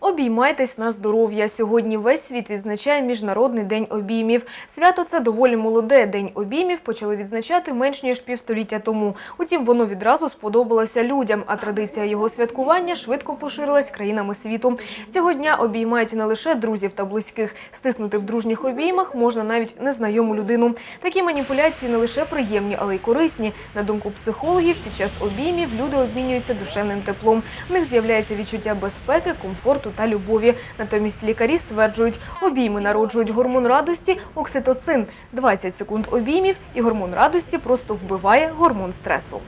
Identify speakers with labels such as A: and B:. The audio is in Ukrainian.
A: Обіймайтесь на здоров'я. Сьогодні весь світ відзначає Міжнародний день обіймів. Свято це доволі молоде. День обіймів почали відзначати менш ніж півстоліття тому. Утім, воно відразу сподобалося людям, а традиція його святкування швидко поширилась країнами світу. Цього дня обіймають не лише друзів та близьких. Стиснути в дружніх обіймах можна навіть незнайому людину. Такі маніпуляції не лише приємні, але й корисні. На думку психологів, під час обіймів люди обмінюються душевним теплом. В них з'являється відчуття безпеки, комфорту та любові. Натомість лікарі стверджують, обійми народжують гормон радості окситоцин. 20 секунд обіймів і гормон радості просто вбиває гормон стресу.